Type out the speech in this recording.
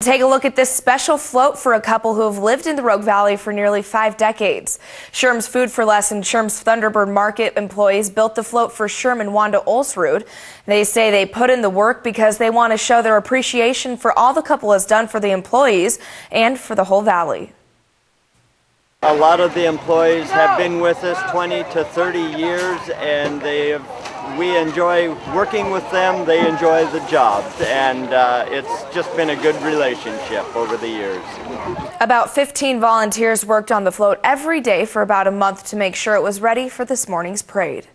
Take a look at this special float for a couple who have lived in the Rogue Valley for nearly five decades. Sherm's Food 4 Less and Sherm's Thunderbird Market employees built the float for Sherm and Wanda Olsrud. They say they put in the work because they want to show their appreciation for all the couple has done for the employees and for the whole valley. A lot of the employees have been with us 20 to 30 years and they have we enjoy working with them, they enjoy the job, and uh, it's just been a good relationship over the years. About 15 volunteers worked on the float every day for about a month to make sure it was ready for this morning's parade.